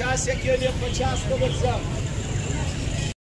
पचास який не को बच्चा